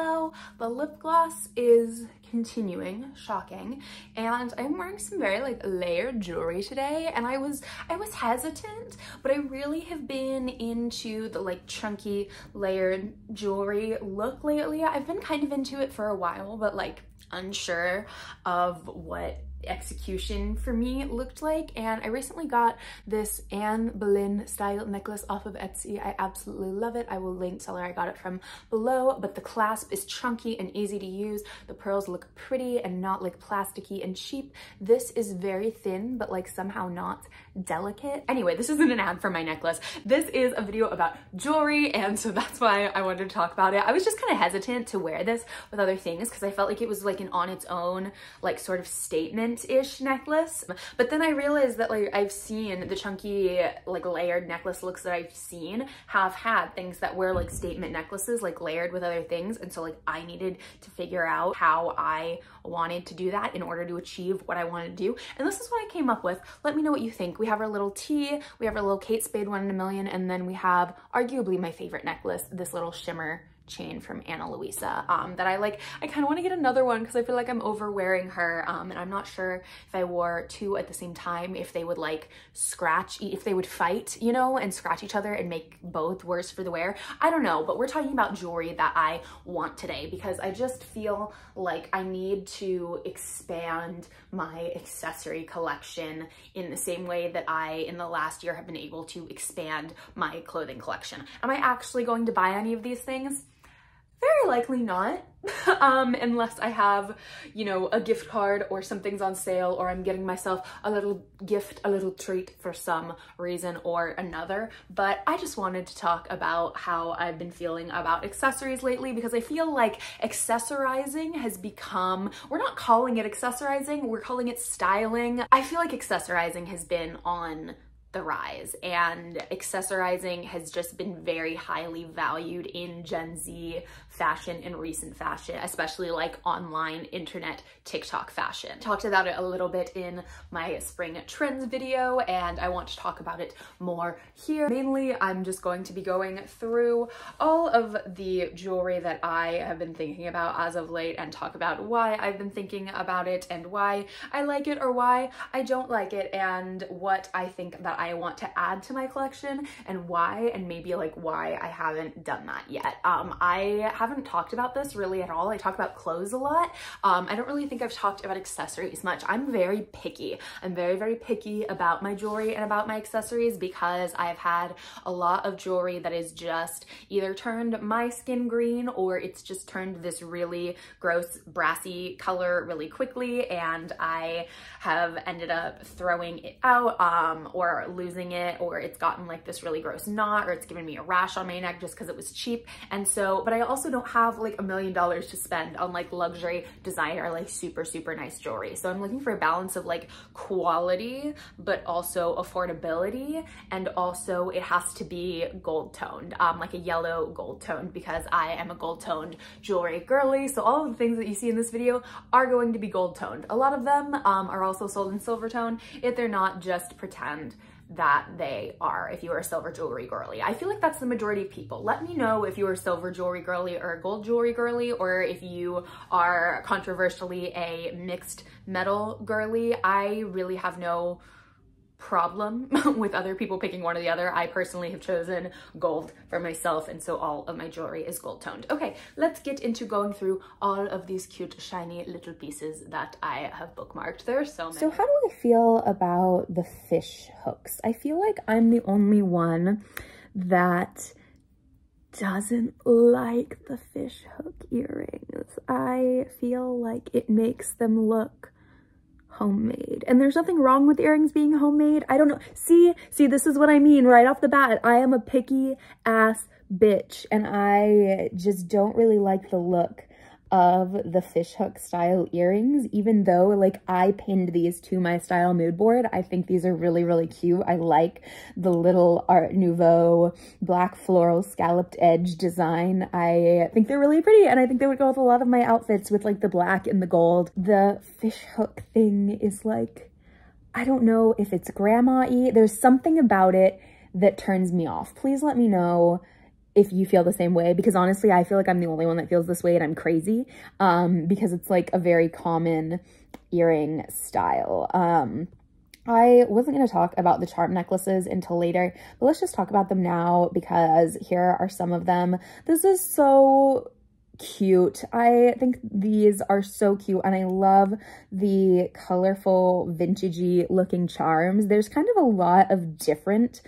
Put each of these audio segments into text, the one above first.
hello, the lip gloss is continuing, shocking, and I'm wearing some very like layered jewelry today and I was I was hesitant, but I really have been into the like chunky layered jewelry look lately. I've been kind of into it for a while, but like unsure of what execution for me looked like and I recently got this Anne Boleyn style necklace off of Etsy. I absolutely love it. I will link seller I got it from below but the clasp is chunky and easy to use. The pearls look pretty and not like plasticky and cheap. This is very thin but like somehow not delicate. Anyway, this isn't an ad for my necklace. This is a video about jewelry and so that's why I wanted to talk about it. I was just kind of hesitant to wear this with other things because I felt like it was like an on its own like sort of statement ish necklace. But then I realized that like I've seen the chunky like layered necklace looks that I've seen have had things that were like statement necklaces like layered with other things. And so like I needed to figure out how I wanted to do that in order to achieve what I wanted to do. And this is what I came up with. Let me know what you think. We have our little T, we have our little Kate Spade one in a million, and then we have arguably my favorite necklace, this little shimmer chain from Ana Luisa um, that I like. I kind of want to get another one because I feel like I'm over wearing her um, and I'm not sure if I wore two at the same time, if they would like scratch, if they would fight, you know, and scratch each other and make both worse for the wear. I don't know, but we're talking about jewelry that I want today because I just feel like I need to expand my accessory collection in the same way that I, in the last year, have been able to expand my clothing collection. Am I actually going to buy any of these things? Very likely not, um, unless I have, you know, a gift card or something's on sale or I'm getting myself a little gift, a little treat for some reason or another. But I just wanted to talk about how I've been feeling about accessories lately because I feel like accessorizing has become, we're not calling it accessorizing, we're calling it styling. I feel like accessorizing has been on the rise and accessorizing has just been very highly valued in Gen Z fashion and recent fashion, especially like online internet TikTok fashion. Talked about it a little bit in my spring trends video and I want to talk about it more here. Mainly, I'm just going to be going through all of the jewelry that I have been thinking about as of late and talk about why I've been thinking about it and why I like it or why I don't like it and what I think that I want to add to my collection and why and maybe like why I haven't done that yet. Um, I haven't talked about this really at all. I talk about clothes a lot. Um, I don't really think I've talked about accessories much. I'm very picky. I'm very, very picky about my jewelry and about my accessories because I've had a lot of jewelry that is just either turned my skin green or it's just turned this really gross brassy color really quickly and I have ended up throwing it out um, or losing it or it's gotten like this really gross knot or it's given me a rash on my neck just because it was cheap. And so, but I also don't have like a million dollars to spend on like luxury designer, like super, super nice jewelry. So I'm looking for a balance of like quality, but also affordability. And also it has to be gold toned, um, like a yellow gold toned because I am a gold toned jewelry girly. So all of the things that you see in this video are going to be gold toned. A lot of them um, are also sold in silver tone if they're not just pretend that they are if you are a silver jewelry girly. I feel like that's the majority of people. Let me know if you are a silver jewelry girly or a gold jewelry girly or if you are controversially a mixed metal girly. I really have no problem with other people picking one or the other. I personally have chosen gold for myself and so all of my jewelry is gold toned. Okay, let's get into going through all of these cute shiny little pieces that I have bookmarked. There are so many. So how do I feel about the fish hooks? I feel like I'm the only one that doesn't like the fish hook earrings. I feel like it makes them look homemade. And there's nothing wrong with earrings being homemade. I don't know. See, see, this is what I mean right off the bat. I am a picky ass bitch and I just don't really like the look of the fishhook style earrings, even though like I pinned these to my style mood board. I think these are really, really cute. I like the little Art Nouveau black floral scalloped edge design. I think they're really pretty and I think they would go with a lot of my outfits with like the black and the gold. The fishhook thing is like, I don't know if it's grandma-y. There's something about it that turns me off. Please let me know if you feel the same way because honestly I feel like I'm the only one that feels this way and I'm crazy um because it's like a very common earring style um I wasn't going to talk about the charm necklaces until later, but let's just talk about them now because here are some of them. This is so cute. I think these are so cute and I love the colorful vintagey looking charms. There's kind of a lot of different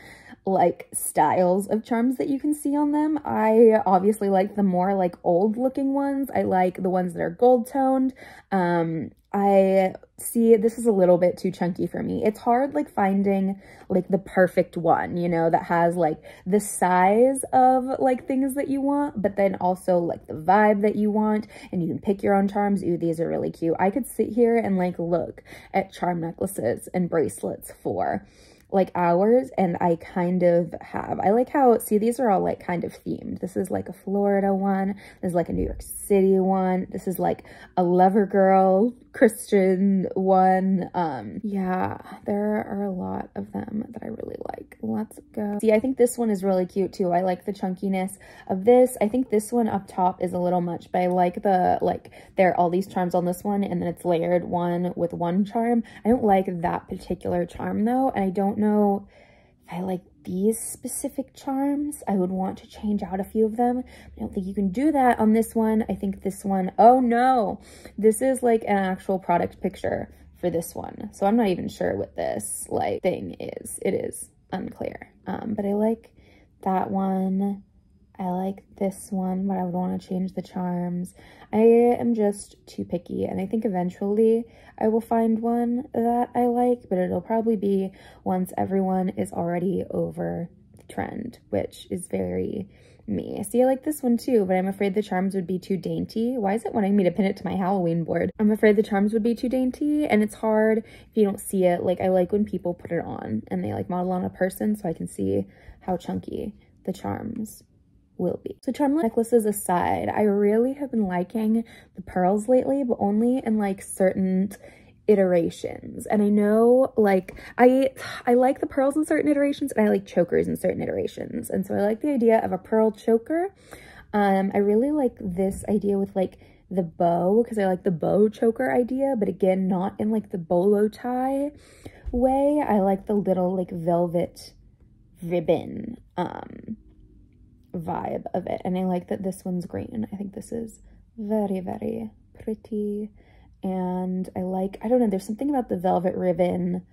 like styles of charms that you can see on them. I obviously like the more like old looking ones. I like the ones that are gold toned. Um, I see this is a little bit too chunky for me. It's hard like finding like the perfect one, you know, that has like the size of like things that you want, but then also like the vibe that you want and you can pick your own charms. Ooh, these are really cute. I could sit here and like look at charm necklaces and bracelets for like hours and I kind of have. I like how, see, these are all like kind of themed. This is like a Florida one. This is like a New York City one. This is like a Lover Girl Christian one. Um, yeah, there are a lot of them that I really like. Let's go. See, I think this one is really cute too. I like the chunkiness of this. I think this one up top is a little much, but I like the, like, there are all these charms on this one and then it's layered one with one charm. I don't like that particular charm though, and I don't know if I like these specific charms. I would want to change out a few of them. I don't think you can do that on this one. I think this one, oh no, this is like an actual product picture for this one. So I'm not even sure what this like thing is. It is unclear. Um, but I like that one. I like this one, but I would want to change the charms. I am just too picky, and I think eventually I will find one that I like, but it'll probably be once everyone is already over the trend, which is very me. See, I like this one too, but I'm afraid the charms would be too dainty. Why is it wanting me to pin it to my Halloween board? I'm afraid the charms would be too dainty, and it's hard if you don't see it. Like, I like when people put it on, and they like model on a person so I can see how chunky the charms will be. So charm necklaces aside, I really have been liking the pearls lately, but only in like certain iterations. And i know like i i like the pearls in certain iterations and i like chokers in certain iterations. And so i like the idea of a pearl choker. Um i really like this idea with like the bow because i like the bow choker idea but again not in like the bolo tie way. I like the little like velvet ribbon um vibe of it. And I like that this one's green. I think this is very, very pretty. And I like, I don't know, there's something about the velvet ribbon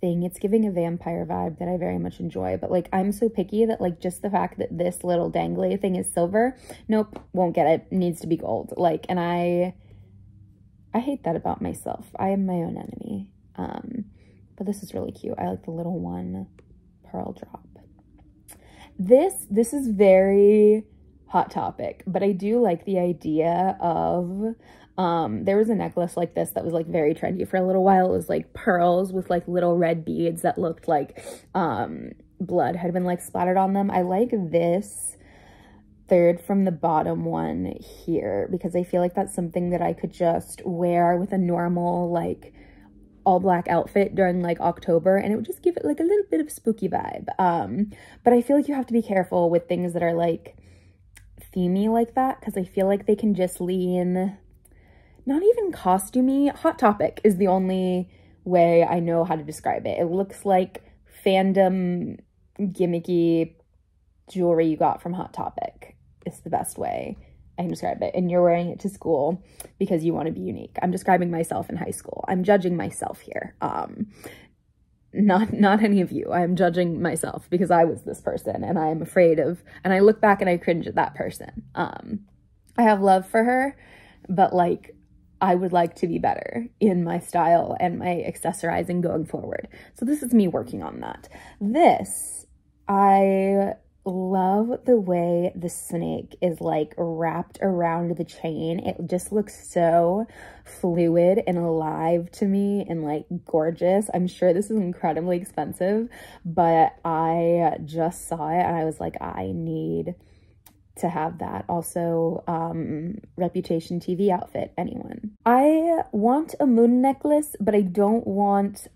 thing. It's giving a vampire vibe that I very much enjoy. But like, I'm so picky that like just the fact that this little dangly thing is silver, nope, won't get it. Needs to be gold. Like, and I, I hate that about myself. I am my own enemy. Um, but this is really cute. I like the little one pearl drop. This, this is very hot topic, but I do like the idea of, um, there was a necklace like this that was like very trendy for a little while. It was like pearls with like little red beads that looked like, um, blood had been like splattered on them. I like this third from the bottom one here because I feel like that's something that I could just wear with a normal like all black outfit during like October and it would just give it like a little bit of spooky vibe. Um, but I feel like you have to be careful with things that are like themey like that because I feel like they can just lean not even costumey. Hot Topic is the only way I know how to describe it. It looks like fandom gimmicky jewelry you got from Hot Topic. It's the best way I can describe it. And you're wearing it to school because you want to be unique. I'm describing myself in high school. I'm judging myself here. Um, not not any of you. I'm judging myself because I was this person and I'm afraid of and I look back and I cringe at that person. Um I have love for her, but like I would like to be better in my style and my accessorizing going forward. So this is me working on that. This I love the way the snake is like wrapped around the chain. It just looks so fluid and alive to me and like gorgeous. I'm sure this is incredibly expensive, but I just saw it and I was like, I need to have that. Also, um, Reputation TV outfit, anyone. I want a moon necklace, but I don't want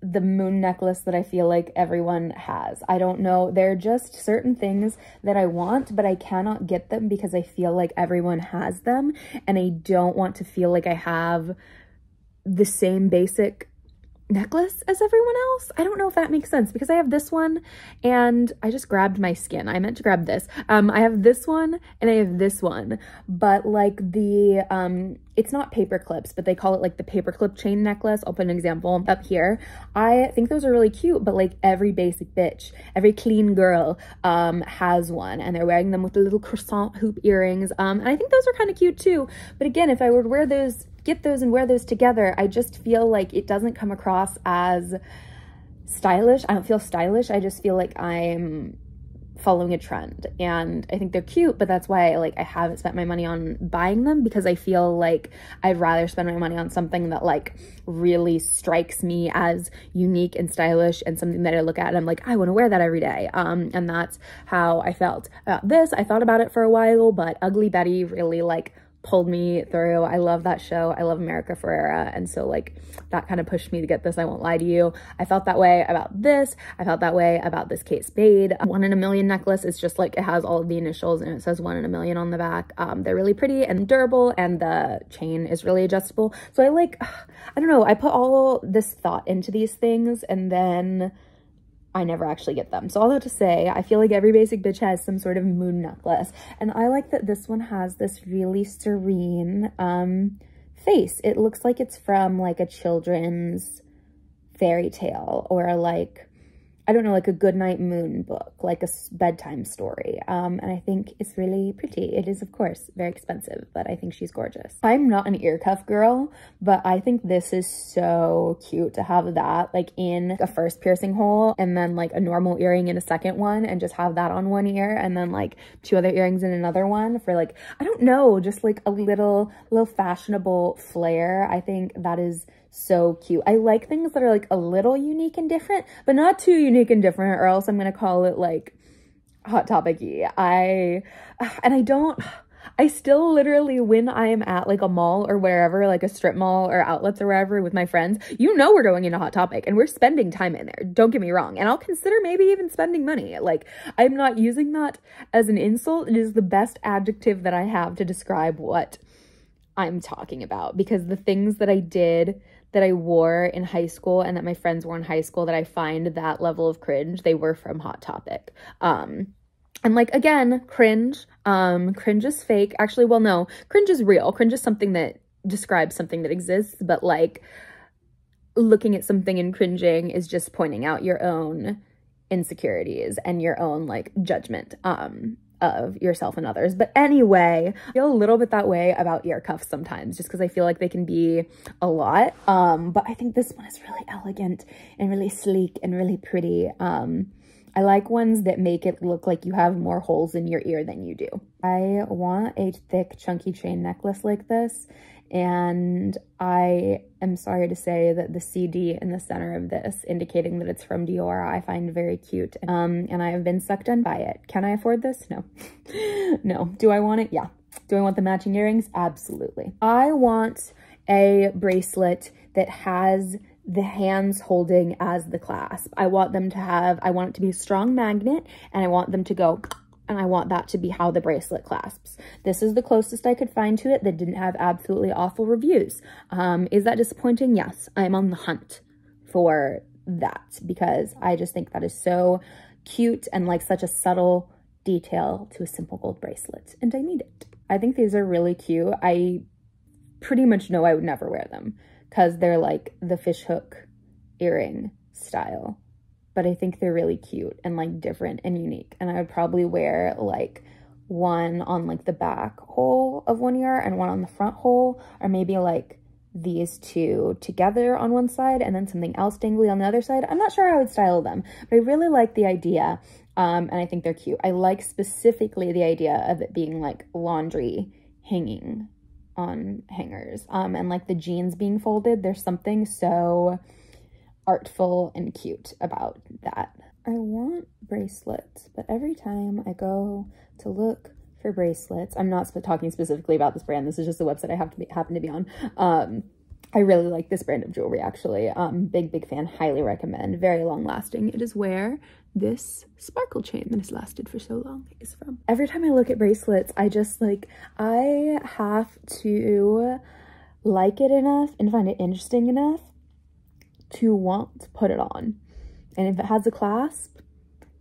the moon necklace that I feel like everyone has. I don't know. There are just certain things that I want, but I cannot get them because I feel like everyone has them and I don't want to feel like I have the same basic necklace as everyone else. I don't know if that makes sense because I have this one and I just grabbed my skin. I meant to grab this. Um, I have this one and I have this one, but like the, um, it's not paper clips, but they call it like the paper clip chain necklace. I'll put an example up here. I think those are really cute, but like every basic bitch, every clean girl, um, has one and they're wearing them with the little croissant hoop earrings. Um, and I think those are kind of cute too. But again, if I would wear those get those and wear those together, I just feel like it doesn't come across as stylish. I don't feel stylish. I just feel like I'm following a trend and I think they're cute, but that's why like I haven't spent my money on buying them because I feel like I'd rather spend my money on something that like really strikes me as unique and stylish and something that I look at and I'm like, I want to wear that every day. Um, and that's how I felt about this. I thought about it for a while, but Ugly Betty really like pulled me through. I love that show. I love America Ferrera. And so like that kind of pushed me to get this. I won't lie to you. I felt that way about this. I felt that way about this Kate Spade. One in a million necklace is just like, it has all of the initials and it says one in a million on the back. Um, they're really pretty and durable and the chain is really adjustable. So I like, I don't know, I put all this thought into these things and then I never actually get them. So all that to say, I feel like every basic bitch has some sort of moon necklace. And I like that this one has this really serene um, face. It looks like it's from like a children's fairy tale or like I don't know, like a Goodnight Moon book, like a bedtime story. Um, and I think it's really pretty. It is, of course, very expensive, but I think she's gorgeous. I'm not an ear cuff girl, but I think this is so cute to have that like in a first piercing hole and then like a normal earring in a second one and just have that on one ear and then like two other earrings in another one for like, I don't know, just like a little, little fashionable flair. I think that is so cute. I like things that are like a little unique and different, but not too unique and different or else I'm going to call it like hot topicy. I, and I don't, I still literally, when I am at like a mall or wherever, like a strip mall or outlets or wherever with my friends, you know we're going into Hot Topic and we're spending time in there. Don't get me wrong. And I'll consider maybe even spending money. Like, I'm not using that as an insult. It is the best adjective that I have to describe what I'm talking about because the things that I did that I wore in high school and that my friends wore in high school that I find that level of cringe, they were from Hot Topic. Um, and like again, cringe. Um, cringe is fake. Actually, well, no, cringe is real. Cringe is something that describes something that exists, but like looking at something and cringing is just pointing out your own insecurities and your own like judgment. Um, of yourself and others. But anyway, I feel a little bit that way about ear cuffs sometimes just because I feel like they can be a lot. Um, but I think this one is really elegant and really sleek and really pretty. Um, I like ones that make it look like you have more holes in your ear than you do. I want a thick chunky chain necklace like this and I am sorry to say that the CD in the center of this, indicating that it's from Dior, I find very cute. Um, and I have been sucked in by it. Can I afford this? No. no. Do I want it? Yeah. Do I want the matching earrings? Absolutely. I want a bracelet that has the hands holding as the clasp. I want them to have, I want it to be a strong magnet and I want them to go and I want that to be how the bracelet clasps. This is the closest I could find to it that didn't have absolutely awful reviews. Um, is that disappointing? Yes, I'm on the hunt for that because I just think that is so cute and like such a subtle detail to a simple gold bracelet and I need it. I think these are really cute. I pretty much know I would never wear them because they're like the fishhook earring style but I think they're really cute and like different and unique. And I would probably wear like one on like the back hole of one ear and one on the front hole, or maybe like these two together on one side and then something else dangly on the other side. I'm not sure how I would style them, but I really like the idea. Um, and I think they're cute. I like specifically the idea of it being like laundry hanging on hangers. Um, and like the jeans being folded, there's something so artful and cute about that. I want bracelets, but every time I go to look for bracelets, I'm not talking specifically about this brand. This is just the website I have to be, happen to be on. Um, I really like this brand of jewelry actually. Um, big, big fan, highly recommend. Very long lasting. It is where this sparkle chain that has lasted for so long is from. Every time I look at bracelets, I just like, I have to like it enough and find it interesting enough to want to put it on. And if it has a clasp,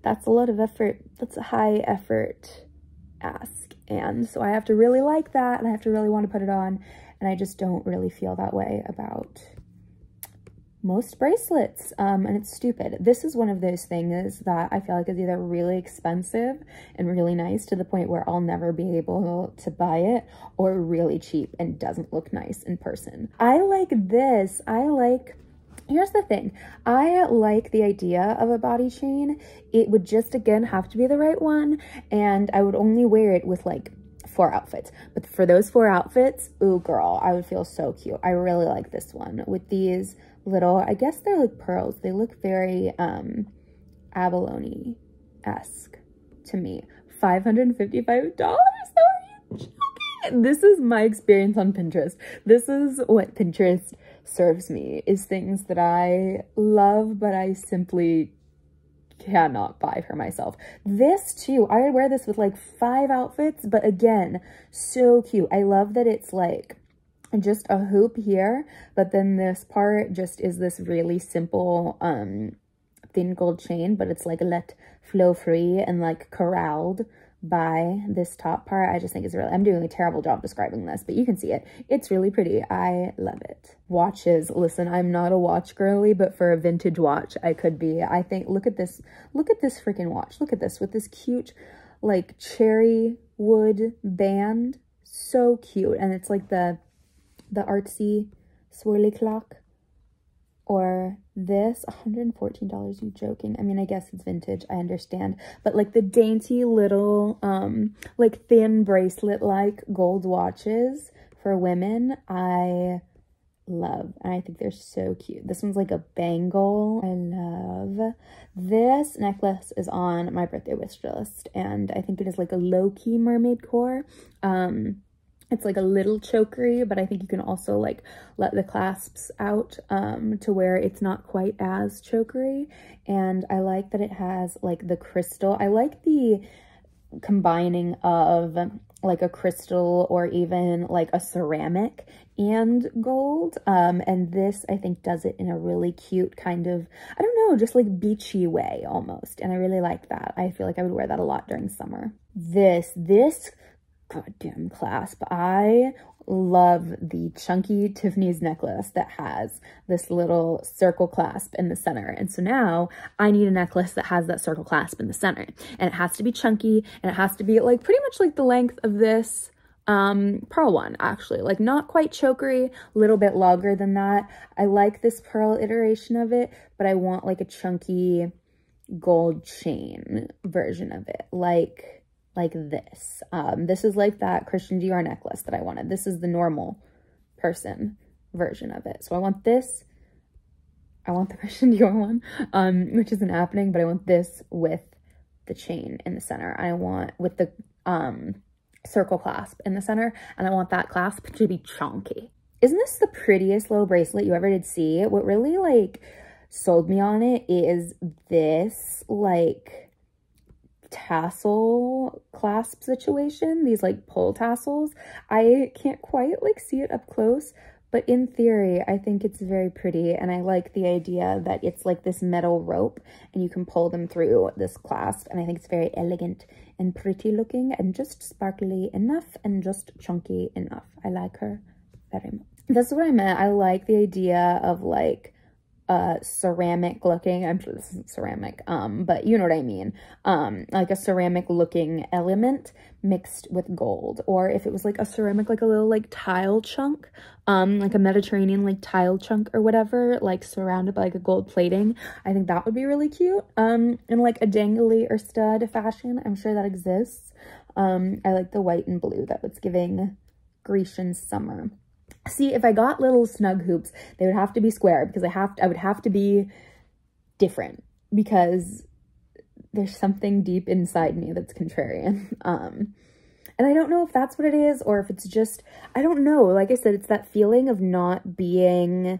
that's a lot of effort. That's a high effort ask. And so I have to really like that and I have to really want to put it on. And I just don't really feel that way about most bracelets. Um, and it's stupid. This is one of those things that I feel like is either really expensive and really nice to the point where I'll never be able to buy it or really cheap and doesn't look nice in person. I like this. I like Here's the thing. I like the idea of a body chain. It would just, again, have to be the right one. And I would only wear it with like four outfits. But for those four outfits, ooh, girl, I would feel so cute. I really like this one with these little, I guess they're like pearls. They look very um, abalone-esque to me. $555? Sorry, this is my experience on Pinterest. This is what Pinterest serves me, is things that I love, but I simply cannot buy for myself. This too, I would wear this with like five outfits, but again, so cute. I love that it's like just a hoop here, but then this part just is this really simple um thin gold chain, but it's like let flow free and like corralled by this top part. I just think it's really, I'm doing a terrible job describing this, but you can see it. It's really pretty. I love it. Watches. Listen, I'm not a watch girly, but for a vintage watch, I could be. I think, look at this. Look at this freaking watch. Look at this with this cute, like cherry wood band. So cute. And it's like the, the artsy swirly clock or this $114 you joking? I mean i guess it's vintage i understand. But like the dainty little um like thin bracelet like gold watches for women i love. And i think they're so cute. This one's like a bangle. I love this necklace is on my birthday wish list. And i think it is like a low-key mermaid core. Um it's like a little chokery, but I think you can also like let the clasps out um, to where it's not quite as chokery. And I like that it has like the crystal. I like the combining of like a crystal or even like a ceramic and gold. Um, and this I think does it in a really cute kind of, I don't know, just like beachy way almost. And I really like that. I feel like I would wear that a lot during summer. This, this goddamn clasp. I love the chunky Tiffany's necklace that has this little circle clasp in the center. And so now I need a necklace that has that circle clasp in the center. And it has to be chunky and it has to be like pretty much like the length of this um pearl one actually like not quite chokery a little bit longer than that i like this pearl iteration of it but i want like a chunky gold chain version of it like like this. Um, this is like that Christian Dior necklace that I wanted. This is the normal person version of it. So I want this. I want the Christian Dior one, um, which isn't happening, but I want this with the chain in the center. I want with the um, circle clasp in the center, and I want that clasp to be chunky. Isn't this the prettiest little bracelet you ever did see? What really like sold me on it is this like tassel clasp situation, these like pull tassels. I can't quite like see it up close, but in theory, I think it's very pretty and I like the idea that it's like this metal rope and you can pull them through this clasp and I think it's very elegant and pretty looking and just sparkly enough and just chunky enough. I like her very much. That's what I meant. I like the idea of like uh ceramic looking i'm sure this isn't ceramic um but you know what i mean. Um like a ceramic looking element mixed with gold. Or if it was like a ceramic like a little like tile chunk um like a mediterranean like tile chunk or whatever like surrounded by like a gold plating i think that would be really cute. Um in like a dangly or stud fashion i'm sure that exists. Um i like the white and blue that was giving grecian summer See, if I got little snug hoops, they would have to be square because I have to, I would have to be different because there's something deep inside me that's contrarian. Um, And I don't know if that's what it is or if it's just, I don't know. Like I said, it's that feeling of not being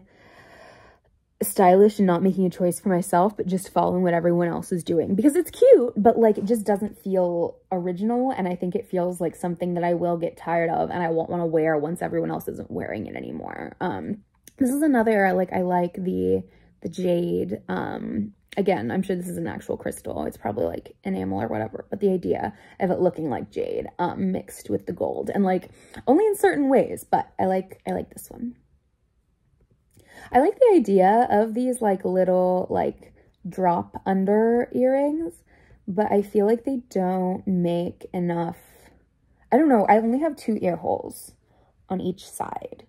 stylish and not making a choice for myself, but just following what everyone else is doing because it's cute, but like it just doesn't feel original. And I think it feels like something that I will get tired of and I won't want to wear once everyone else isn't wearing it anymore. Um, this is another, like, I like the, the jade, um, again, I'm sure this is an actual crystal. It's probably like enamel or whatever, but the idea of it looking like jade, um, mixed with the gold and like only in certain ways, but I like, I like this one. I like the idea of these like little like drop under earrings, but I feel like they don't make enough. I don't know. I only have two ear holes on each side.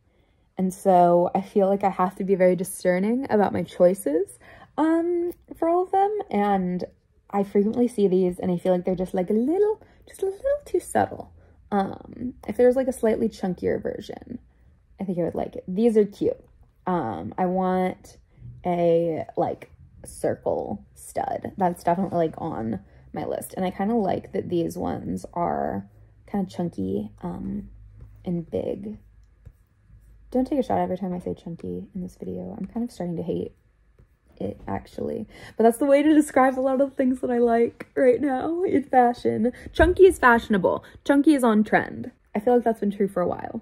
And so I feel like I have to be very discerning about my choices um, for all of them. And I frequently see these and I feel like they're just like a little, just a little too subtle. Um, if there's like a slightly chunkier version, I think I would like it. These are cute. Um, I want a like circle stud. That's definitely like on my list. And I kind of like that these ones are kind of chunky um, and big. Don't take a shot every time I say chunky in this video. I'm kind of starting to hate it actually. But that's the way to describe a lot of things that I like right now in fashion. Chunky is fashionable. Chunky is on trend. I feel like that's been true for a while.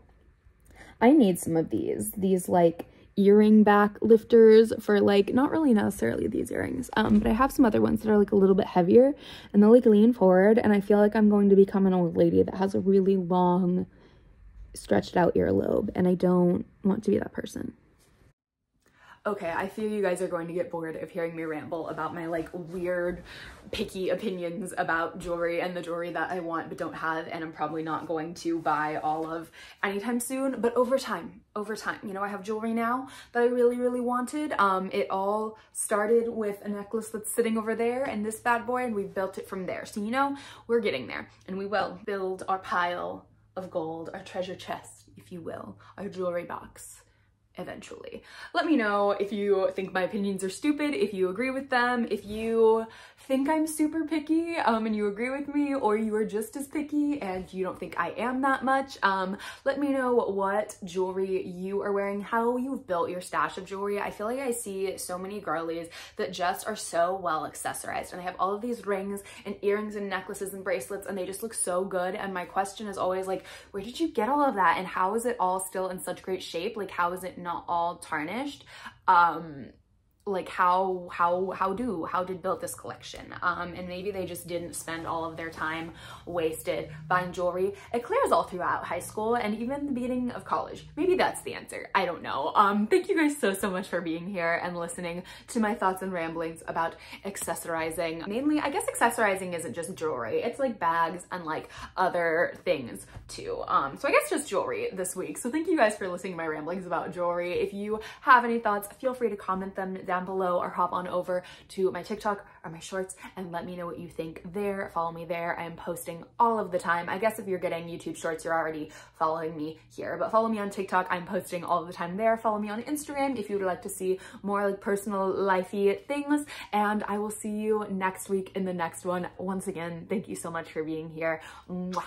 I need some of these. These like earring back lifters for like not really necessarily these earrings um but i have some other ones that are like a little bit heavier and they'll like lean forward and i feel like i'm going to become an old lady that has a really long stretched out earlobe and i don't want to be that person Okay, I feel you guys are going to get bored of hearing me ramble about my like weird, picky opinions about jewelry and the jewelry that I want but don't have and I'm probably not going to buy all of anytime soon. But over time, over time, you know, I have jewelry now that I really, really wanted. Um, it all started with a necklace that's sitting over there and this bad boy and we built it from there. So, you know, we're getting there and we will build our pile of gold, our treasure chest, if you will, our jewelry box eventually. Let me know if you think my opinions are stupid, if you agree with them, if you think I'm super picky um, and you agree with me or you are just as picky and you don't think I am that much. Um, let me know what jewelry you are wearing, how you've built your stash of jewelry. I feel like I see so many girlies that just are so well accessorized and they have all of these rings and earrings and necklaces and bracelets and they just look so good. And my question is always like, where did you get all of that? And how is it all still in such great shape? Like, how is it not all tarnished? Um, like how how how do how did build this collection? Um and maybe they just didn't spend all of their time wasted buying jewelry. It Claire's all throughout high school and even the beginning of college. Maybe that's the answer. I don't know. Um thank you guys so so much for being here and listening to my thoughts and ramblings about accessorizing. Mainly i guess accessorizing isn't just jewelry. It's like bags and like other things too. Um so i guess just jewelry this week. So thank you guys for listening to my ramblings about jewelry. If you have any thoughts feel free to comment them down down below or hop on over to my TikTok or my shorts and let me know what you think there. Follow me there. I am posting all of the time. I guess if you're getting YouTube shorts, you're already following me here, but follow me on TikTok. I'm posting all the time there. Follow me on Instagram if you would like to see more like personal lifey things. And I will see you next week in the next one. Once again, thank you so much for being here. Mwah.